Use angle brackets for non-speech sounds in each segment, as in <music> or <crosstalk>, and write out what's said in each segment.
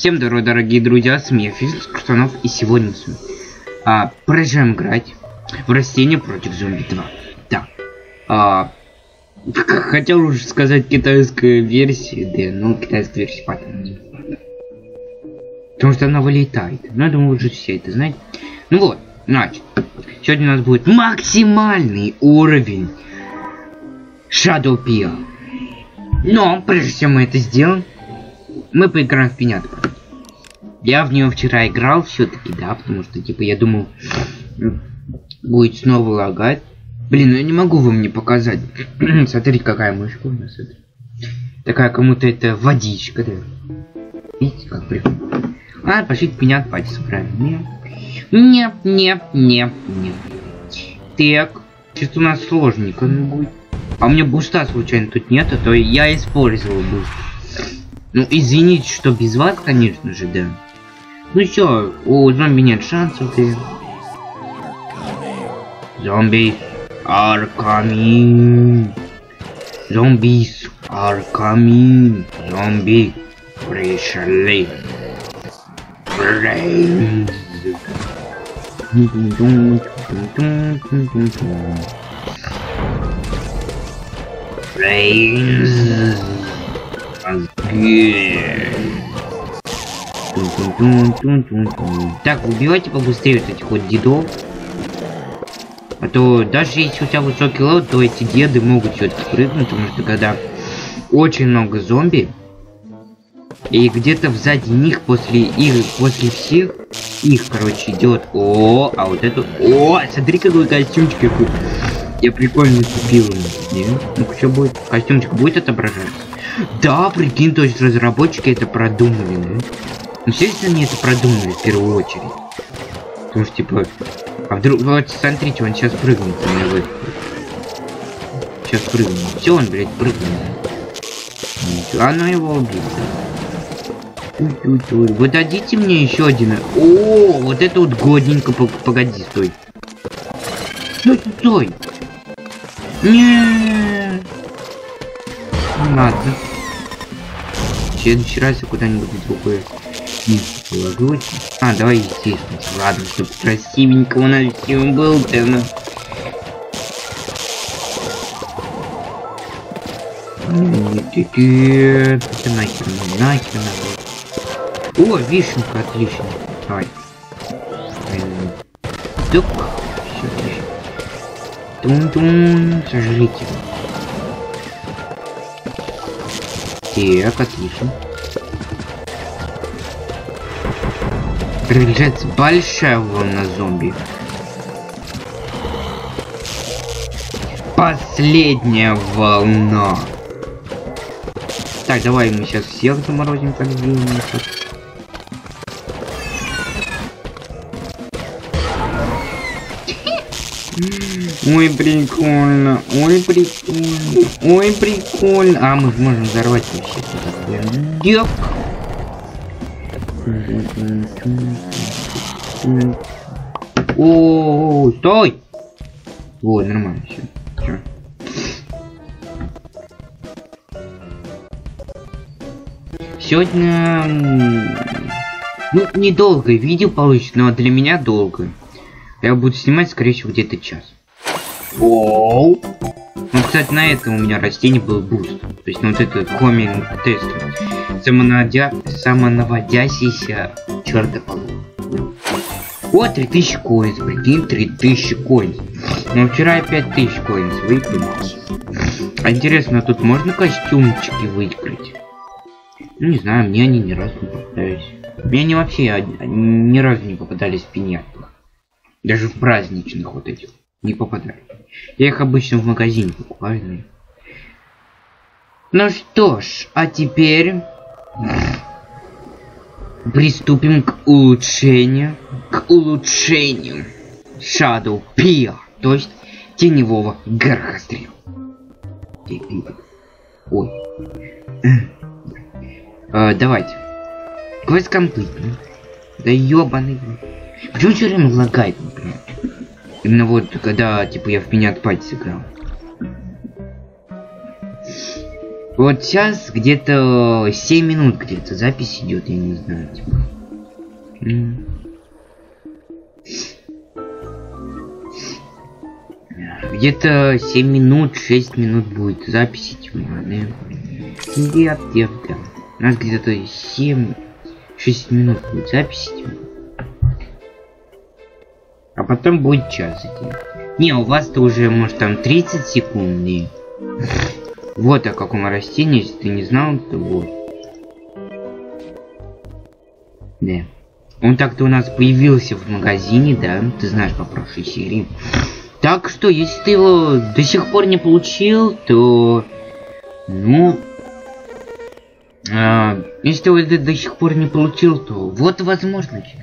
Всем здорово, дорогие друзья, с меня Физик Куртанов, и сегодня с а, продолжаем играть в растения против зомби 2. Да. А, хотел уже сказать китайская версия, да, ну китайская версия потом. Потому что она вылетает. Ну, я думаю, вы же все это знаете. Ну вот, значит, сегодня у нас будет максимальный уровень Shadow Pia. Но, прежде чем мы это сделаем, мы поиграем в пинятку. Я в нее вчера играл все-таки, да, потому что, типа, я думал, будет снова лагать. Блин, ну я не могу вам не показать. <clears throat> Смотрите, какая мышка у нас. Это. Такая кому-то это водичка, да. Видите, как прикольно. А, пошли пенят пати сыграем. Нет. Нет, нет, нет. Так, что-то у нас сложненько будет. А у меня буста случайно тут нет, а то я использовал буст. Ну, извините, что без вас, конечно же, да. Ну чё, у зомби нет шансов, ты. Zombie are coming. Zombies are coming. Зомби пришли. Brains. Так, убивайте побыстрее вот этих вот дедов. А то даже если у тебя высокий лот, то эти деды могут все-таки прыгнуть, потому что когда очень много зомби, и где-то сзади них после их, после всех их, короче, идет. О, а вот это. О, смотри, какой костюмчик какой. Я прикольно купил. Ну что будет? Костюмчик будет отображаться? Да, прикинь, то есть разработчики это продумали, да? Ну, естественно, они это продумали в первую очередь. Потому что, типа, а вдруг, вот, смотрите, он сейчас прыгнет на меня. Сейчас прыгнет. Все, он, блядь, прыгнет. Она его убьет. Вы дадите мне еще один. О, вот это вот годненько. Погоди, стой. Стой, стой. Не. Ладно. В следующий раз я куда-нибудь другое положу. А, давай здесь. Ладно, чтобы красивенько у нас всем был, да ну. Нахер, нахер. О, вишенка, отлично. Давай. Тук. Все. Тун-тун, сожрите. Так, отлично. Приближается большая волна зомби. Последняя волна. Так, давай мы сейчас всех заморозим как зеленых. Ой, прикольно, ой, прикольно, ой, прикольно. А, мы можем взорвать вообще. Дёк. О, стой! Вот, нормально все. все. Сегодня... Ну, недолгое видео получится, но для меня долго. Я буду снимать, скорее всего, где-то час. Оу! Ну, кстати, на этом у меня растение был буст. То есть, ну, вот это Homing Thistle. Самонаводя... Самонаводящийся чертополох. О, 3000 коинс, прикинь, 3000 коинс. Но вчера я 5000 коинс выиграл. А интересно, тут можно костюмчики выиграть? Ну, не знаю, мне они ни разу не попадались. Мне они вообще ни разу не попадались в пиньятках. Даже в праздничных вот этих не попадали. Я их обычно в магазине покупаю. Ну что ж, а теперь приступим к улучшению, к улучшению Shadow Pia, то есть теневого горохострела. Ой. а, давайте. Квест комплит. Да ёбаный. Почему все время лагает, например? Именно вот, когда, типа, я в меня от пальца сыграл. Вот сейчас где-то 7 минут где-то запись идет, я не знаю, типа. Где-то 7 минут, 6 минут будет записи, типа, да? Где, где, где? У нас где-то 7, 6 минут будет записи, типа. А потом будет час идти. Не, у вас-то уже, может, там 30 секунд, не. Вот о каком растении, если ты не знал, то вот. Да. Он так-то у нас появился в магазине, да, ты знаешь по прошлой серии. Так что, если ты его до сих пор не получил, то... Ну... А, если ты его до сих пор не получил, то вот возможность.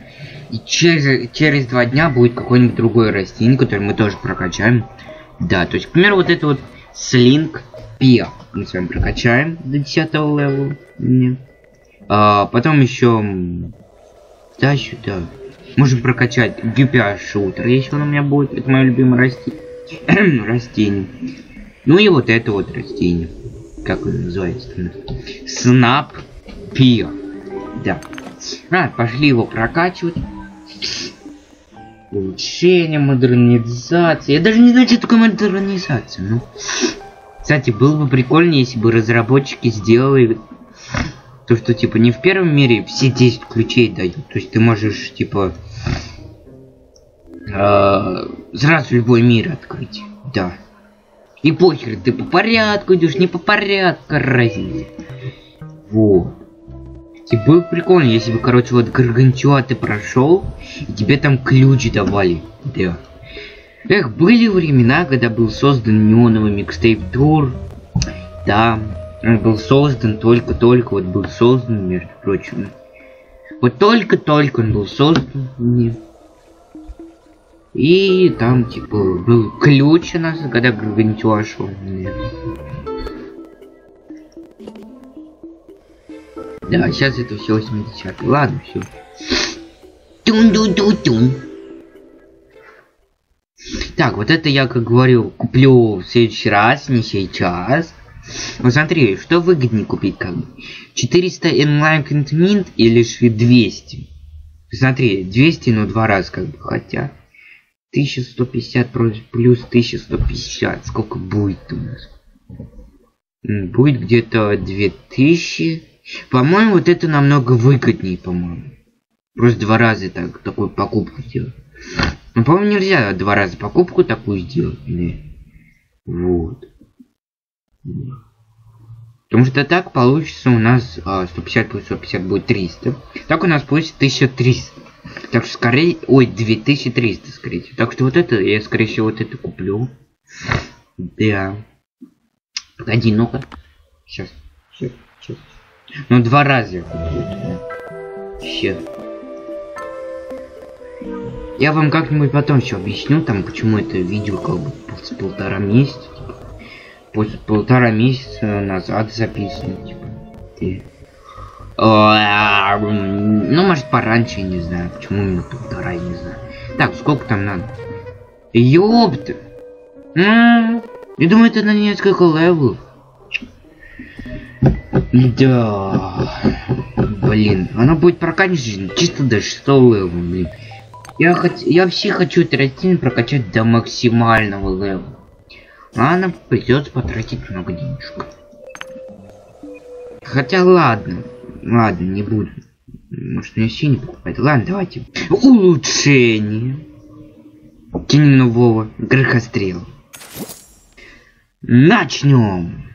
И через, через два дня будет какое-нибудь другое растение, которое мы тоже прокачаем. Да, то есть, к примеру, вот это вот слинг пиа мы с вами прокачаем до 10 левела. А, потом еще... Да, сюда. Можем прокачать гюпя шутер, если он у меня будет. Это мое любимое расти... <clears throat> растение. Ну и вот это вот растение. Как он называется? Снап пиа. Да. А, пошли его прокачивать. Улучшение, модернизация. Я даже не знаю, что такое модернизация. Ну, кстати, было бы прикольно, если бы разработчики сделали то, что типа не в первом мире все 10 ключей дают. То есть ты можешь типа э, сразу любой мир открыть. Да. И похер, ты по порядку идешь, не по порядку, разница. Вот. Типа было прикольно, если бы, короче, вот Гаргантюа ты прошел, и тебе там ключи давали. Да. Эх, были времена, когда был создан неоновый микстейп тур. Да, он был создан только-только, вот был создан, между прочим. Вот только-только он был создан. И там, типа, был ключ у нас, когда Гаргантюа шел. Да, сейчас это все 80 Ладно, все. Тун-ду-ду-тун. Так, вот это я, как говорил, куплю в следующий раз, не сейчас. Ну смотри, что выгоднее купить как бы? 400 Enlightenment Mint или же 200? Смотри, 200, но два раза как бы, хотя. 1150 плюс 1150, сколько будет у нас? Будет где-то 2000 по-моему, вот это намного выгоднее, по-моему. Просто два раза так, такую покупку сделать. Ну, по-моему, нельзя два раза покупку такую сделать. Да. Вот. Потому что так получится у нас а, 150 плюс 150 будет 300. Так у нас получится 1300. Так что скорее... Ой, 2300 скорее. Так что вот это, я скорее всего вот это куплю. Да. Погоди, ну-ка. Сейчас. Ну, два раза Все. Я вам как-нибудь потом все объясню, там, почему это видео как бы полтора месяца. Типа, после полтора месяца назад записано, типа. И... Ну, может, пораньше, не знаю. Почему именно полтора, я не знаю. Так, сколько там надо? Ёпта! Я думаю, это на несколько левелов. Да. Блин, она будет прокачивать чисто до 6 левела, блин. Я, хот... я вообще хочу растение прокачать до максимального левела. Ладно, придется потратить много денежек. Хотя ладно. Ладно, не буду. Может мне синий покупать. Ладно, давайте. Улучшение. Тени нового грехострела. Начнем.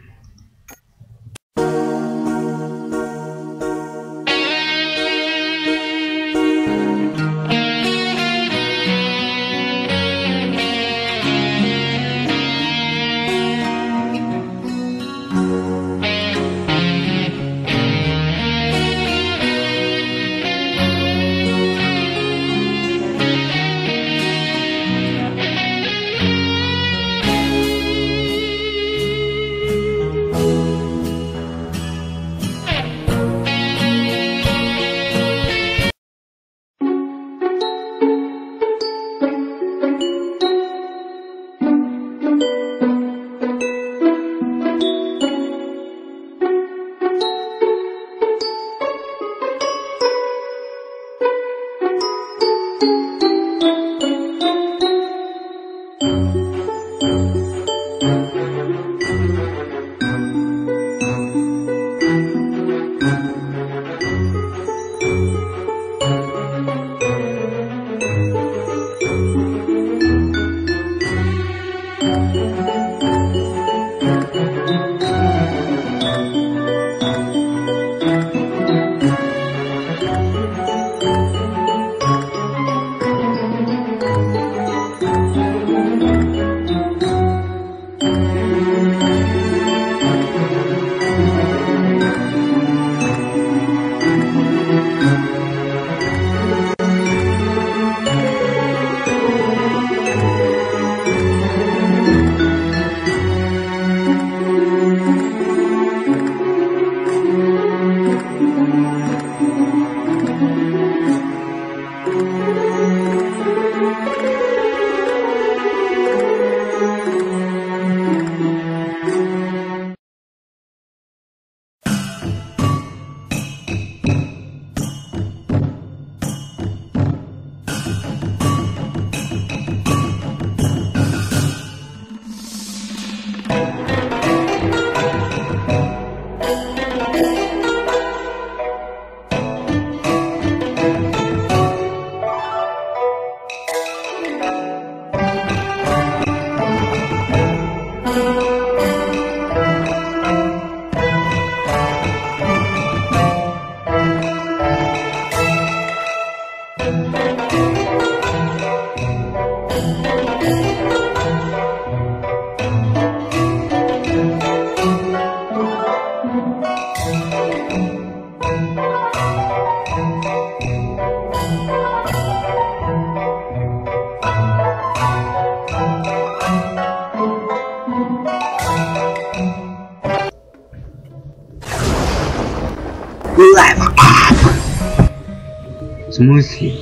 Смысле?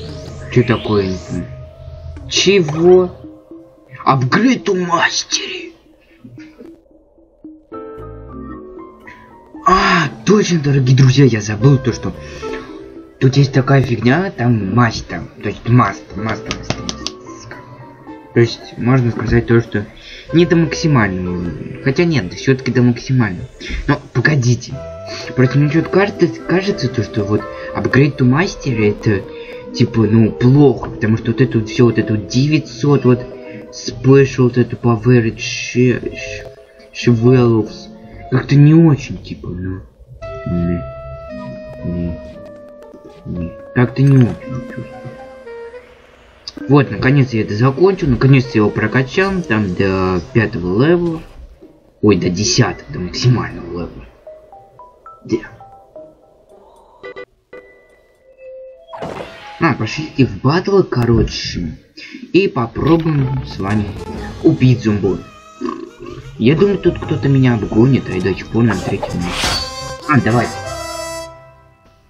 Что такое? Чего? Апгрейд у мастере. А, точно, дорогие друзья, я забыл то, что тут есть такая фигня, там мастер, то есть маст, мастер. То есть можно сказать то, что не до максимального. Хотя нет, все-таки до максимального. Но погодите. Просто мне что-то кажется, кажется то, что вот апгрейд to мастера это типа, ну, плохо, потому что вот это вот все, вот это вот 900, вот спешл, вот это power шевеловс, как-то не очень, типа, ну, не, не, не, как-то не очень. Вот, наконец я это закончил, наконец я его прокачал, там до пятого левела, ой, до десятого, до максимального левела. Да. А, пошлите в батл, короче. И попробуем с вами убить зомбо. Я думаю, тут кто-то меня обгонит, а я до сих пор на третьем месте. А, давайте.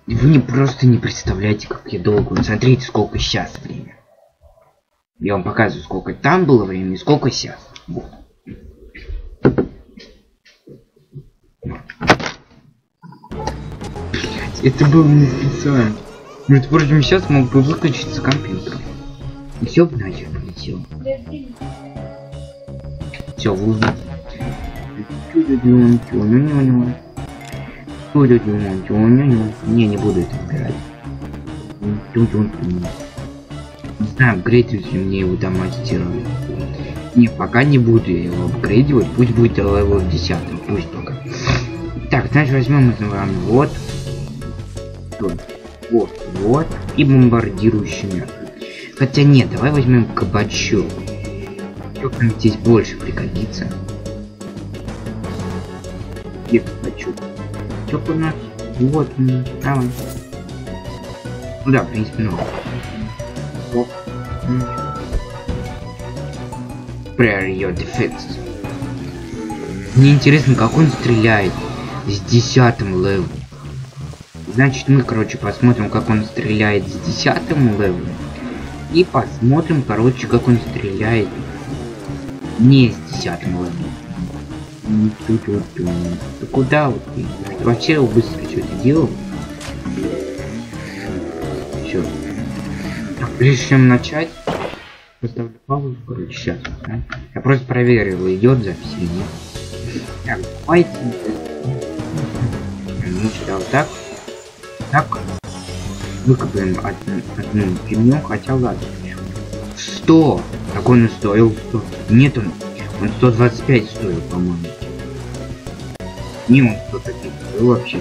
Вы не просто не представляете, как я долго. Смотрите, сколько сейчас время. Я вам показываю, сколько там было времени, сколько сейчас. Вот. Это было не специально. Между прочим, сейчас мог бы выключиться компьютер. И все бы нахер полетело. Все, вы увидите. Не, не буду это выбирать. Не знаю, апгрейдить ли мне его там аттестировали. Не, пока не буду я его апгрейдивать, пусть будет левел 10, пусть пока. Так, значит возьмем вами вот. Тут. Вот, вот. И бомбардирующий мертвый. Хотя нет, давай возьмем кабачок. Кабачок нам здесь больше пригодится. Где кабачок? Кабачок у нас. Вот, давай. Ну да, в принципе, ну. Оп. Prayer defense. Мне интересно, как он стреляет с десятым левелом. Значит, мы, короче, посмотрим, как он стреляет с десятым левелом. И посмотрим, короче, как он стреляет не с десятым левелом. Тут вот, ты куда вот ты? Вообще быстро что-то делал. Все. Так, прежде чем начать, поставлю паузу, короче, сейчас. Да? Я просто проверил, идет запись или нет. Так, давайте. Ну, сюда вот так. Так. Выкопаем одну, одну фигню, хотя ладно. Что? Так он и стоил. Что? Нет, он Он 125 стоил, по-моему. Не он 105 стоил вообще.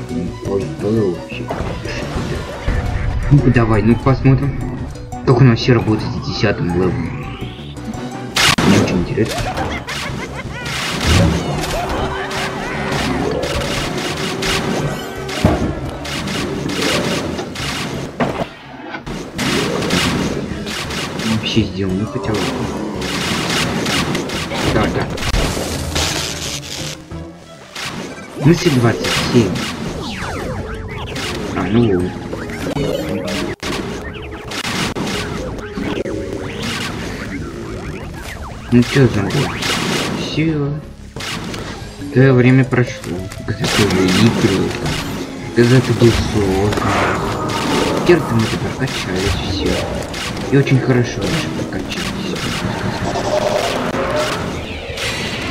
Ой, стоил вообще. Ну-ка давай, ну посмотрим. Как у нас все работает с 10 левелом. Мне очень интересно. Вообще сделал, не хотел. Да, да. Мысль 27. А, ну Ну чё за Все. Да время прошло. Когда ты выиграл там. Когда ты был создан. Теперь мы это прокачались все. И очень хорошо даже прокачались.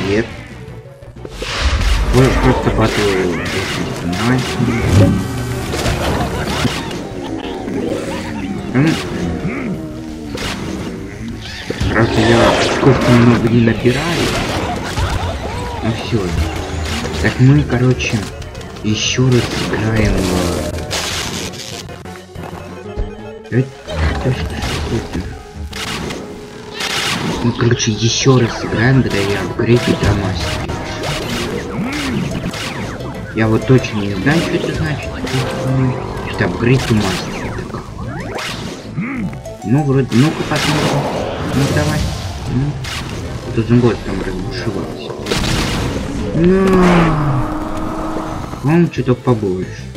Нет. Просто батл очень Раз я очков немного не набираю. Ну все. Так мы, короче, еще раз играем. Э, ну, короче, еще раз играем, когда я апгрейду до мастера. Я вот точно не знаю, что это значит. Что апгрейд до мастера. Ну, вроде, ну-ка посмотрим. Ну давай. Ну. Тут зомбой там разбушевался. Ну. Он что-то побольше.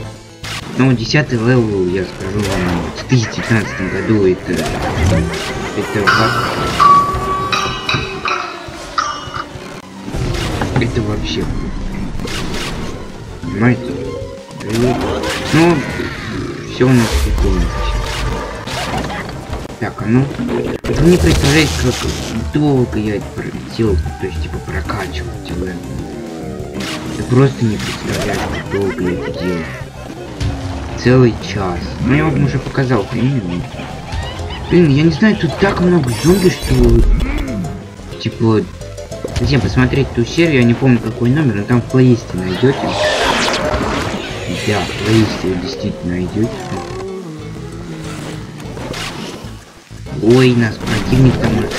Ну, 10 level, я скажу вам, в 2015 году это... Это Это вообще... Понимаете? Ну, все у нас прикольно. Так, а ну... Вы не представляете, как долго я это делал, то есть, типа, прокачивал тебя. Ты просто не представляешь, как долго я это делал. Целый час. Ну, я вам уже показал примерно. Блин, я не знаю, тут так много зомби, что... Типа... Где посмотреть ту серию, я не помню какой номер, но там в плейлисте найдете. Да, в плейлисте действительно найдете. Ой, нас противник там может.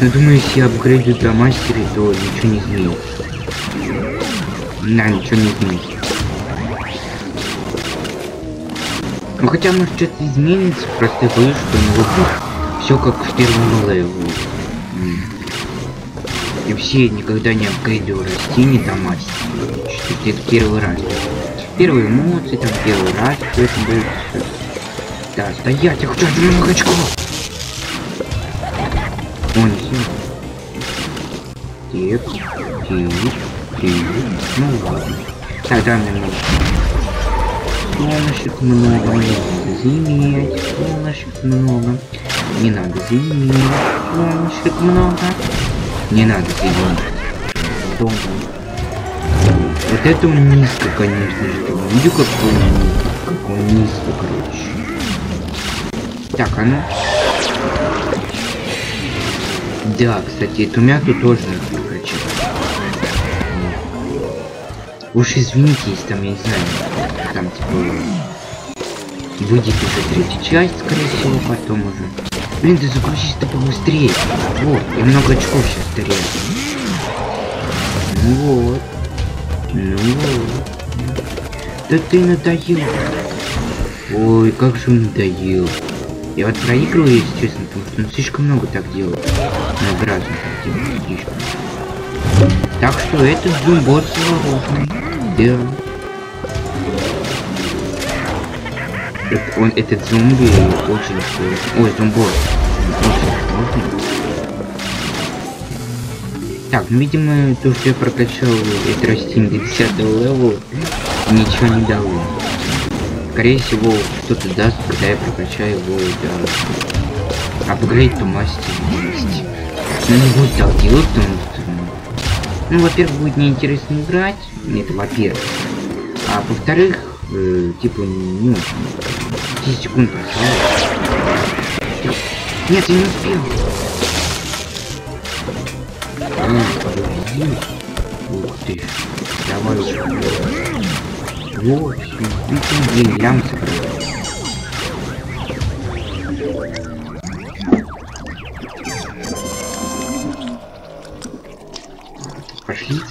Но думаю, если я апгрейду до мастера, то ничего не изменится. Да, ничего не изменится. Ну хотя может что-то изменится, просто я боюсь, что у него все как в первом левеле. И все никогда не апгрейду расти не до. Что это первый раз. Первые эмоции, там первый раз, все это будет да, стоять, я хочу много очков. Он Тик, тик, тик. Ну ладно. Так, да, мне много. Солнышек много, не надо заиметь. Солнышек много. Не надо заиметь. Солнышек много. Не надо заиметь. Дома. Вот это он низко, конечно же. Видю, как он. Как он низко, короче. Так, а ну. Да, кстати, эту мяту тоже надо прокачать. Уж извините, если там, я не знаю, там типа выйдет уже третья часть, скорее всего, потом уже. Блин, ты загрузись-то побыстрее. Вот, я много очков сейчас теряю. Ну вот. Ну вот. Да ты надоел. Ой, как же надоел. Я вот проигрываю, если честно, потому что он слишком много так делает. Многообразно так делает, слишком. Так что это зумбот сложный. Да. Это, он, этот зомби очень сложный. Ой, зомбот. Очень сложный. Так, ну, видимо, то, что я прокачал этот растение до 10 левела, ничего не дало. Скорее всего, что-то даст, когда я прокачаю его до апгрейд то мастер есть. Но не будет так делать, потому что... Ну, во-первых, будет неинтересно играть. Это во-первых. А во-вторых, э, типа, ну, 10 секунд прошло. Нет, я не успел. Ух ты. Давай. Вот, ты лям Пошлите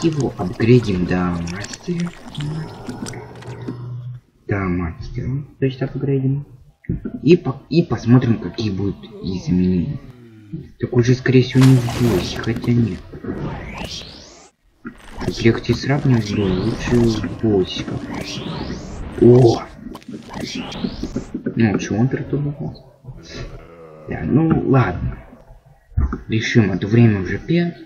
его апгрейдим до мастера. До мастера. То есть апгрейдим. И, по и посмотрим, какие будут изменения. Так уже, скорее всего, не боссе, хотя нет. Легче сравнивать было, лучше боссе. О! Ну, чего он перетурбовался? Да, ну ладно. Решим, это время уже 5.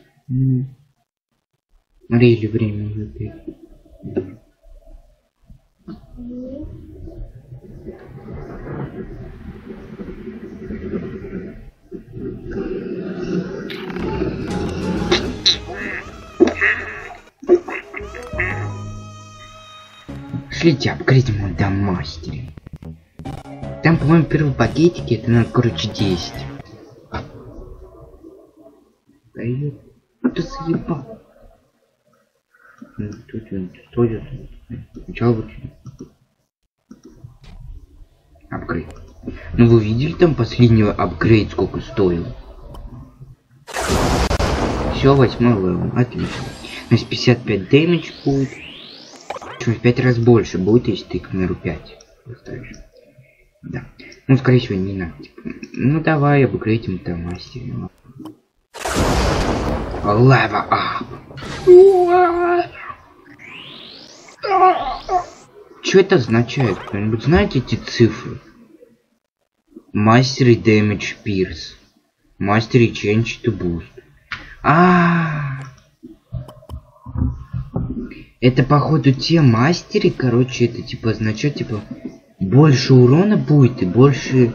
Рейли время уже 5. Шлите апгрейдим до мастера. Там, по-моему, первые пакетики, это надо, короче, 10. Дает. Ты съебал. Ну, стоит. Сначала вот апгрейд. Ну вы видели там последнего апгрейд сколько стоил? Все, восьмой level. Отлично. Есть 55 damage будет. В 5 раз больше будет, если ты, к примеру, 5 поставишь. Да. Ну, скорее всего, не надо. Типа. Ну, давай апгрейдим там мастера. Лава ап. Что это означает? Кто-нибудь знаете эти цифры? Мастер и Pierce. Мастер и Boost. А, Это походу те мастеры, короче, это типа означает типа больше урона будет и больше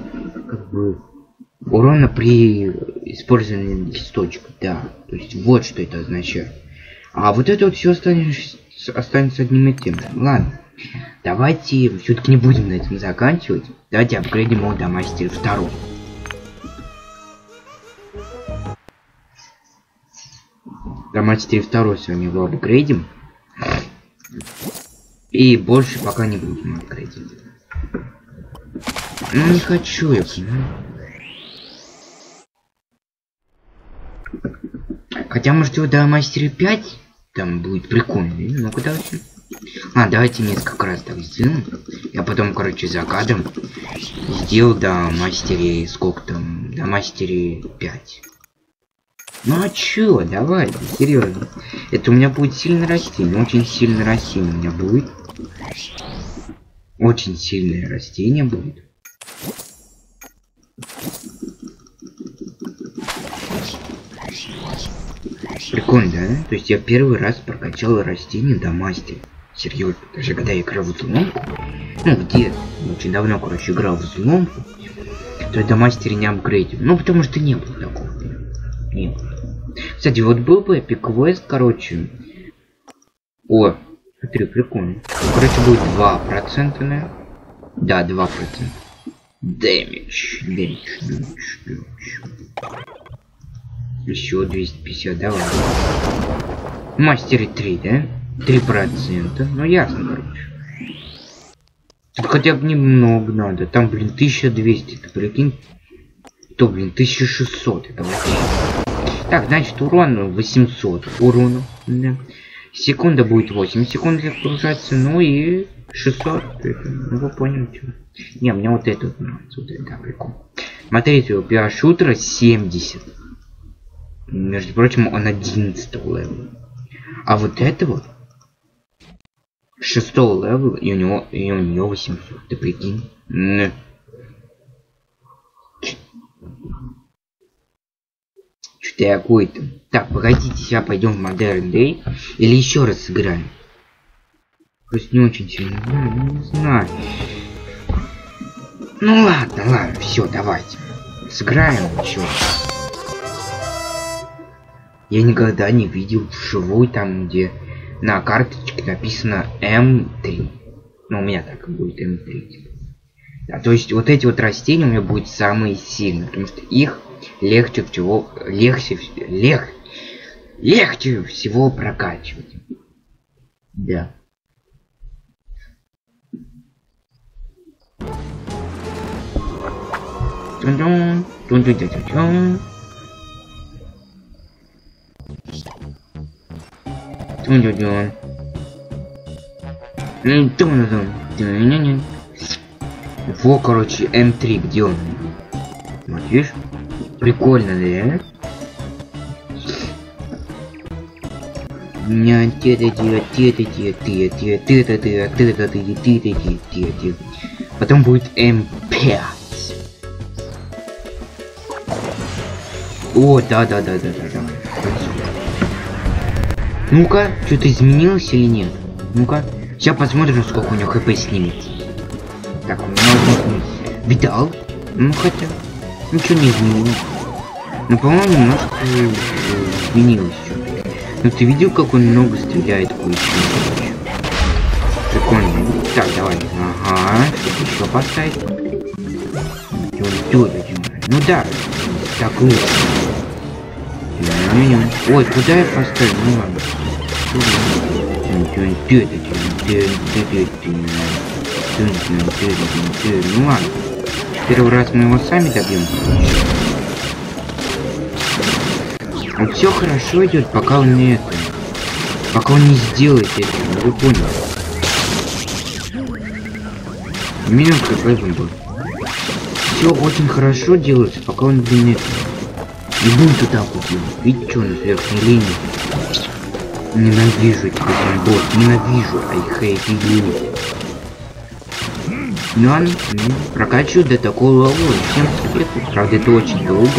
как бы урона при использовании листочка, да. То есть вот что это означает. А вот это вот все останется, останется одним тем же. Ладно. Давайте все-таки не будем на этом заканчивать. Давайте апгрейдим его до мастера второго. До мастера второй с вами его апгрейдим. И больше пока не будем апгрейдить. Ну не хочу я, понимаю. Хотя, может, его до мастера 5 там будет прикольно. Ну-ка, давайте. А, давайте несколько раз так сделаем. Я потом, короче, за кадром сделал до мастере сколько там? До мастере 5. Ну а чё, давай, серьезно. Это у меня будет сильно растение, очень сильно растение у меня будет. Очень сильное растение будет. Прикольно, да? То есть я первый раз прокачал растение до мастера. Серьезно, даже когда я играл в взломку, ну где, очень давно, короче, играл в взломку, то это мастер не апгрейдил. Ну, потому что не было такого. Не было. Кстати, вот был бы epic quest, короче. О, смотри, прикольно. Короче, будет 2%, наверное. Да, 2%. Damage, damage, damage, damage. Еще 250, давай. Mastery 3, да? Три процента. Ну ясно, короче. Тут хотя бы немного надо. Там, блин, 1200, ты прикинь. То, блин, 1600. Это вообще. Так, значит, урон 800 урона. Да. Секунда будет 8 секунд для. Ну и 600. Это, ну вы поняли, что. Не, мне вот это нравится. Вот это, да, прикол. Смотрите, у peashooter а 70. Между прочим, он 11 level. А вот это вот шестого левела, и у него, и у нее 800, ты прикинь? Не. Что-то я какой-то. Так, погодите, сейчас пойдем в Modern Day. Или еще раз сыграем. Просто не очень сильно знаю, ну, не знаю. Ну ладно, ладно, все, давайте. Сыграем еще. Я никогда не видел вживую там, где на карточке написано М3. Ну, у меня так будет М3. Да, то есть вот эти вот растения у меня будут самые сильные, потому что их легче всего, легче, лег, легче всего прокачивать. Да. Тун-тун, тун-тун-тун-тун. Тун-тун-тун. Тун-тун-тун. Во, короче, М3, где он? Вот, видишь? Прикольно, да? Не, ты ты ты ты ты ты ты ты ты ты ты ты ты ты ты ты ты ты Потом будет М5. О, да, Ну-ка, что-то изменилось или нет? Ну-ка, сейчас посмотрим, сколько у него хп снимется. Так, у меня Видал? Ну хотя, ничего не изменилось. Ну, по-моему, немножко изменилось что-то. Ну ты видел, как он много стреляет кое-что? Прикольно. Так, давай. Ага, что еще поставить? Ну да, так лучше. Ой, куда я поставил? Ну ладно. Ну ладно. Первый раз мы его сами добьем. Вот все хорошо идет, пока он не это. Пока он не сделает это. Ну, вы поняли. Минут какой он был. Все очень хорошо делается, пока он, блин, это. И будет купил. Видите, что на верхней линии? Ненавижу этих бот, ненавижу. I hate you. Ну, он прокачиваю до такого левела. Всем советую. Правда, это очень долго.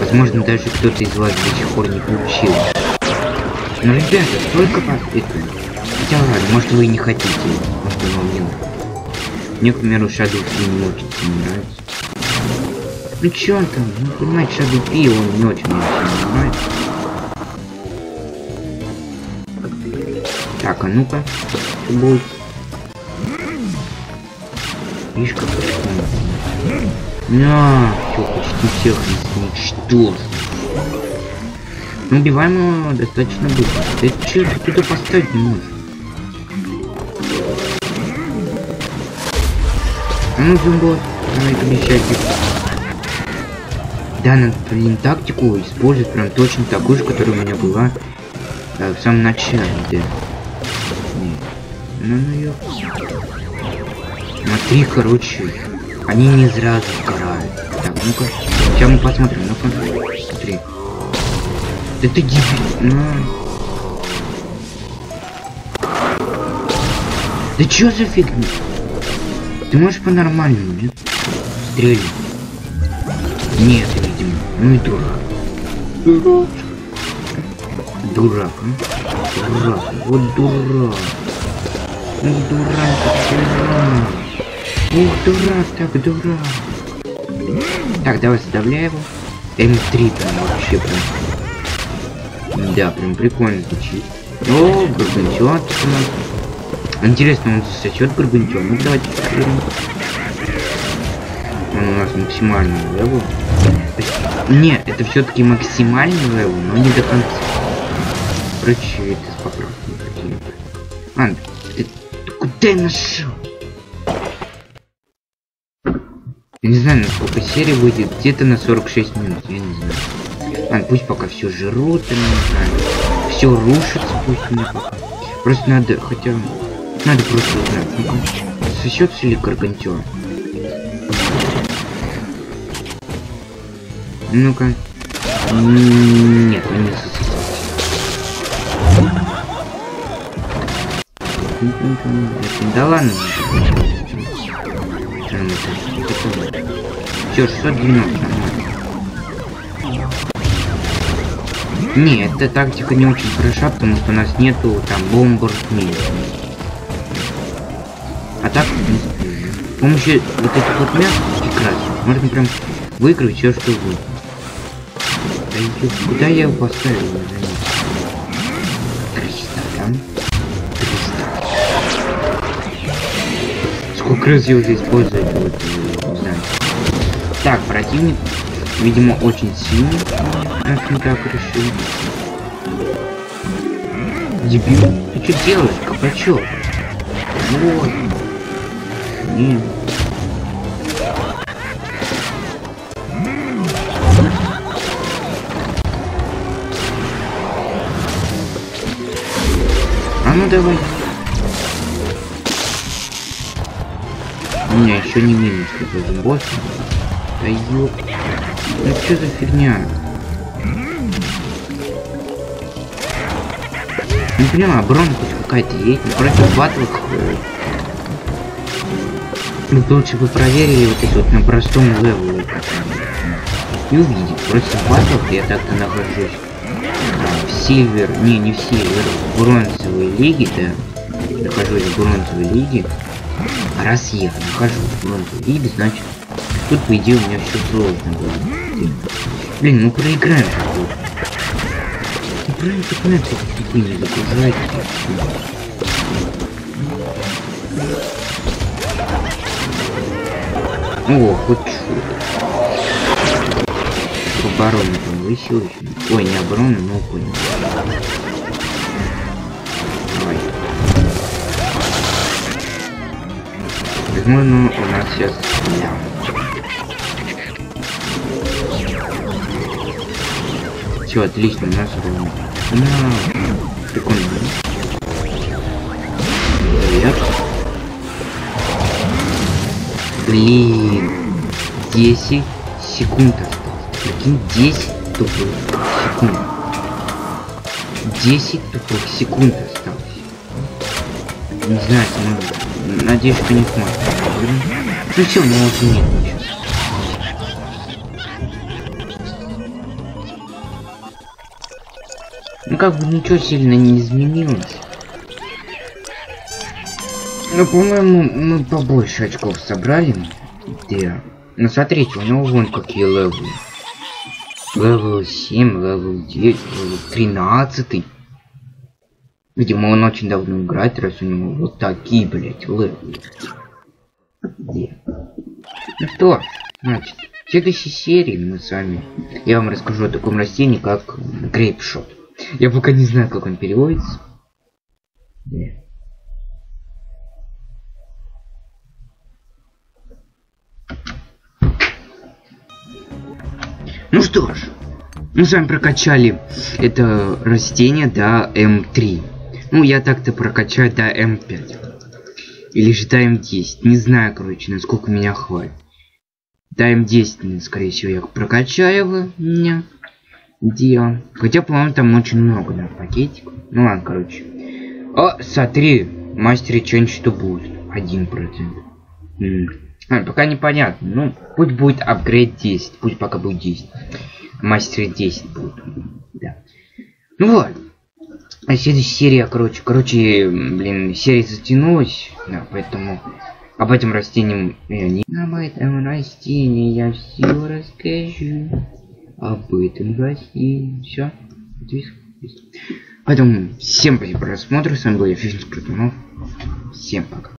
Возможно, даже кто-то из вас до сих пор не получил. Но, ребята, столько попыток. Хотя ладно, может вы и не хотите. Может вам не надо. Мне, к примеру, Shadow не очень не нравится. Ну чё там? Ну, понимаете, Shadow P, он не очень мне нравится. Так, а ну-ка, что будет? Видишь, как На, все, почти всех уничтожил. Ну, убиваем его достаточно быстро. Ты че, ты туда поставить не можешь? А ну, зумбо, давай обещать. Да, надо, блин, тактику использовать прям точно такую же, которая у меня была да, в самом начале, да. Ну, ну, ё... Смотри, короче, они не сразу сгорают. Так, ну-ка, сейчас мы посмотрим, ну-ка, смотри. Да ты дебил, ну... Да чё за фигня? Ты можешь по-нормальному, нет? Стрелять. Нет, видимо. Ну и дурак. Дурак. Дурак, а? Дурак. Вот дурак. Ну дурак, дурак. Ух, дурак, так дурак. Так, давай заставляй его. М3 там вообще прям. Да, прям прикольно звучит. О, Гаргантион. Интересно, он сосет Гаргантион? Ну давайте проверим. Он у нас максимальный level. Не, это все-таки максимальный level, но не до конца. Короче, это с поправками какими-то. Ладно, куда я не знаю, на сколько серий выйдет. Где-то на 46 минут, я не знаю. Ладно, пусть пока все жрут, я не знаю. Все рушится, пусть мне пока. Просто надо, хотя... Надо просто узнать. Ну-ка, сосется ли гаргантион? Ну-ка. Нет, он не сосется. Да ладно. Все, 690. Не, эта тактика не очень хороша, потому что у нас нету там бомбар А так, с помощью вот этих вот прекрасно, можно прям выиграть все что будет. Да куда я его поставил? Сколько раз я уже использую это вот, не знаю. Так, противник, видимо, очень сильный. Раз не так решил. Дебил, ты что делаешь, Копачок? Вот. Нет. А ну давай. Меня еще не минус какой-то босс. Да ёп. Ну что за фигня? Не понимаю, хоть какая-то есть, но против батлов... Ну, лучше бы проверили вот это вот на простом level е. И увидеть. Против батлов я так-то нахожусь а, в silver... Не, не в silver, в бронзовой лиге, да. Нахожусь в бронзовой лиге. Раз я в бронзовой лиге, значит... Тут, по идее, у меня все сложно было. Блин, ну проиграем какой-то. Правильно документы такие не загружать. О, хоть что-то. Оборону там высил еще. Ой, не оборону, но понял. Возможно, у нас сейчас... Все, отлично, у нас ровно. На, прикольно. Привет. Блин, 10 секунд осталось. Прикинь, 10 тупых секунд. 10 тупых секунд осталось. Не знаю, ну, надеюсь, что не сможет. Ну все, у него уже нет ничего. Ну как бы ничего сильно не изменилось. Ну, по-моему, мы побольше очков собрали. Да. Ну смотрите, у него вон какие level ы. Level 7, level 9, level 13. Видимо, он очень давно играет, раз у него вот такие, блять, level ы. Где? Ну что значит, в следующей серии мы с вами, я вам расскажу о таком растении, как грейпшот. Я пока не знаю, как он переводится. Yeah. Ну что ж, мы с вами прокачали это растение до М3. Ну, я так-то прокачаю до М5. Или же до М10. Не знаю, короче, насколько меня хватит. До М10, скорее всего, я прокачаю меня дело. Хотя, по-моему, там очень много, да, пакетиков. Ну ладно, короче. О, смотри, мастере что-нибудь что будет. Один процент. А, пока непонятно. Ну, пусть будет апгрейд 10. Пусть пока будет 10. Мастере 10 будет. Да. Ну вот. А следующая серия, короче, короче, блин, серия затянулась, да, поэтому об этом растении я не... Об этом растении я все расскажу об этом бассейне. Все. Поэтому всем спасибо за просмотр. С вами был я Фишинг Крутунов. Всем пока.